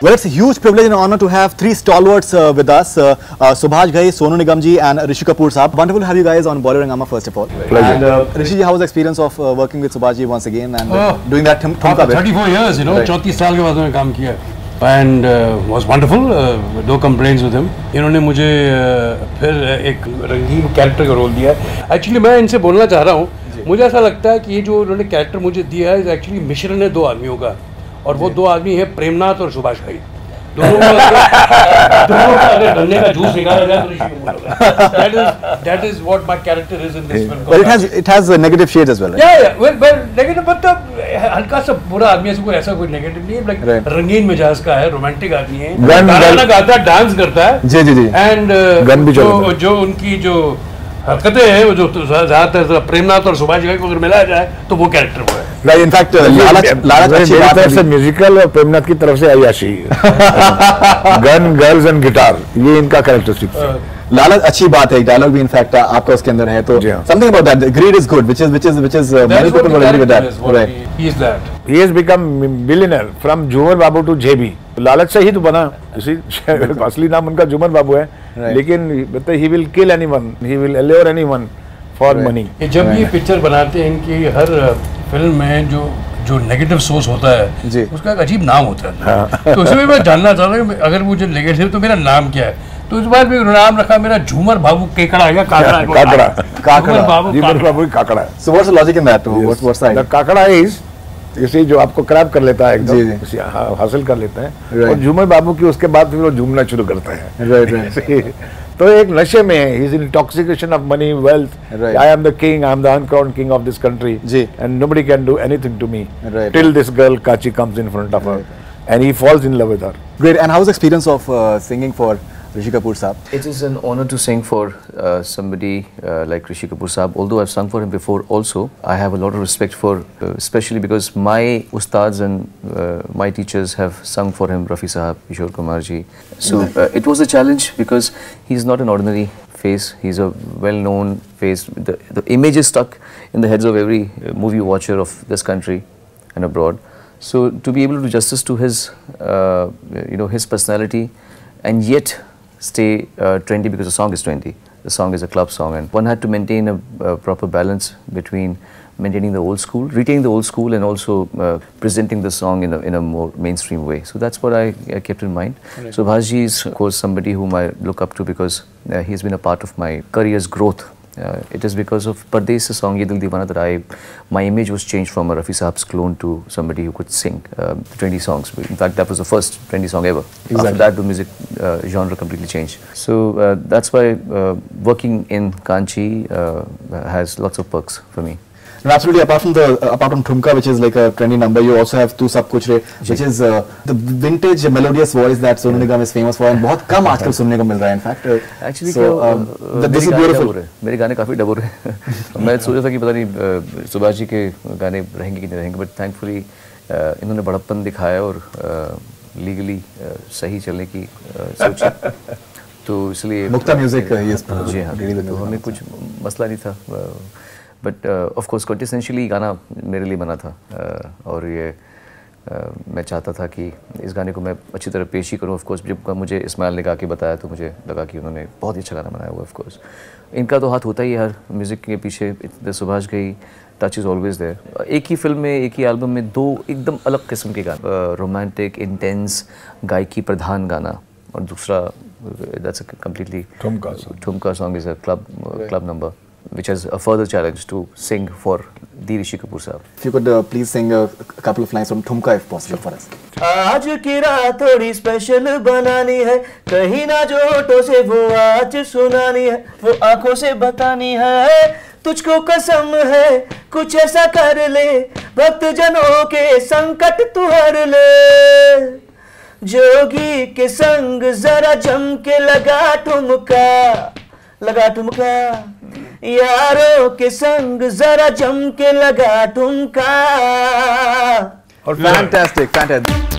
Well, it's a huge privilege and honor to have three stalwarts uh, with us uh, uh, Subhash Ghai, Sonu Nigam ji, and Rishi Kapoor Saab. Wonderful to have you guys on Bollywood Rangama, first of all. Pleasure. And uh, Rishi ji, how was the experience of uh, working with Subhash ji once again and uh, Oh, doing that thum- thumka After bit? 34 years, you know, Right. 34 साल के बाद मैंने काम किया and was wonderful no complaints with him इन्होंने मुझे uh, फिर एक रंगीन कैरेक्टर का रोल दिया एक्चुअली मैं इनसे बोलना चाह रहा हूँ मुझे ऐसा लगता है कि ये जो उन्होंने कैरेक्टर मुझे दिया है एक्चुअली मिश्रण है दो आदमियों का और वो दो आदमी है प्रेमनाथ और सुभाष भाई। दोनों का अगर- दोनों का अगर गन्ने का जूस निकाला जाए ऋषि कपूर होगा that is what my character is in this film Well, it has it has uh, negative shades as या या वेल वेल नेगेटिव मतलब हल्का सा बुरा आदमी है ऐसा कोई ऐसा कोई नेगेटिव नहीं लाइक रंगीन मिजाज का है रोमांटिक आदमी है। गाना गाता है डांस करता है। जी जी जी। एंड भी जो जो उनकी जो हरकतें हैं वो जो ज़्यादातर प्रेमनाथ और सुभाष भाई को अगर मिलाया जाए तो वो कैरेक्टर है in fact, uh, लालच लालच अच्छी बात है म्यूजिकल और प्रेमनाथ की तरफ़ से अयाशी गन गर्ल्स एंड गिटार ये इनका कैरेक्टरिस्टिक लालच अच्छी बात है डायलॉग भी इनफैक्ट आपका उसके अंदर है तो हाँ। Something about that greed is good which is which is which is right he- he is that. he has become billionaire from झूमर बाबू टू जेबी लालच से ही तो बना इसी असली नाम उनका झूमर बाबू है Right. लेकिन he will kill anyone he will allure anyone for Right. Money जब ये पिक्चर बनाते हैं इनकी हर फ़िल्म में जो जो नेगेटिव सोर्स होता है जी। उसका एक अजीब नाम होता है हाँ। तो उसमें मैं जानना चाह रहा हूँ अगर मुझे नेगेटिव तो मेरा नाम क्या है तो इस बार भी नाम रखा मेरा झूमर बाबू केकड़ा या काकड़ा काकड़ा। काकड़ा। झूमर बाबू झूमर काकड़ा। बाबू की काकड़ा है what's the logic in that what what's the the Kakda is इसी जो आपको क्रैप कर लेता है जी, जी। एकदम हासिल कर लेते हैं. और झूमर बाबू की उसके बाद फिर वो झूमना शुरू करते हैं right right तो एक नशे में है। Is intoxication of money wealth Right. I am the king I am the uncrowned king of this country ji. And nobody can do anything to me Right. Till this girl काची comes in front of her and he falls in love with her great. And how was the experience of uh, singing for Rishi Kapoor Saab It is an honor to sing for uh, somebody uh, like Rishi Kapoor Saab. Although I've sung for him before, also I have a lot of respect for, uh, especially because my ustads and uh, my teachers have sung for him, Rafi Sahab, Kishore Kumar ji. So uh, it was a challenge because he's not an ordinary face. He's a well-known face. The, the image is stuck in the heads of every uh, movie watcher of this country and abroad. So to be able to do justice to his, you know, his personality, and yet stay uh, trendy because the song is trendy. The song is a club song, and one had to maintain a, a proper balance between maintaining the old school, retaining the old school, and also uh, presenting the song in a, in a more mainstream way. So that's what I, I kept in mind. So Bhaji is, of course, somebody whom I look up to because uh, he's been a part of my career's growth. Uh, it is because of Pardes song Ye Dil Deewana that I, my image was changed from a Rafi Saab's clone to somebody who could sing uh, 20 songs. In fact, that was the first 20 song ever. After that, the music uh, genre completely changed. So uh, that's why uh, working in Kanchi uh, has lots of perks for me. And absolutely apart from the uh, apart from Thumka which is like a trendy number you also have Tu Sab Kuch Re which is uh, the vintage melodious voice that Sonu Nigam is famous for and बहुत कम आजकल सुनने को मिल रहा है in fact uh, Actually, so um, uh, this is beautiful मेरे गाने काफ़ी डबोर है मैं सोचा था कि पता नहीं अ, सुभाष जी के गाने रहेंगे कि नहीं रहेंगे बट थैंकफुली इन्होंने बड़प्पन दिखाया और लीगली सही चलने की अ, सोची तो इसलिए मुक्ता म्यूज़िक ये जी हाँ तो हमें कुछ मसला नहीं था बट ऑफ़ कोर्स कॉन्टिसेंशियली गाना मेरे लिए बना था uh, और ये uh, मैं चाहता था कि इस गाने को मैं अच्छी तरह पेश ही करूँ। ऑफकोर्स जब मुझे इस्माइल ने गा के बताया तो मुझे लगा कि उन्होंने बहुत ही अच्छा गाना बनाया हुआ ऑफकोर्स इनका तो हाथ होता ही है हर म्यूज़िक के पीछे द सुभाष गई टच इज़ ऑलवेज देयर एक ही फ़िल्म में एक ही एल्बम में दो एकदम अलग किस्म के गाने रोमांटिक इंटेंस गायकी प्रधान गाना और दूसरा दैट्स कम्प्लीटली ठुमका song. Tumka song is a club uh, club number, which has a further challenge to sing for the Rishi Kapoor sahab. if you could uh, please sing a, a couple of lines from Thumka if possible for us आज की रात थोड़ी special बनानी है कहीं ना जो होठों से वो आज सुनानी है वो आँखों से बतानी है तुझको कसम है कुछ ऐसा कर ले भक्त जनों के संकट तू हर ले जोगी के संग जरा जम के लगा ठुमका लगा ठुमका यारों के संग जरा जम के लगा तुमका। और फैंटास्टिक फैंटास्टिक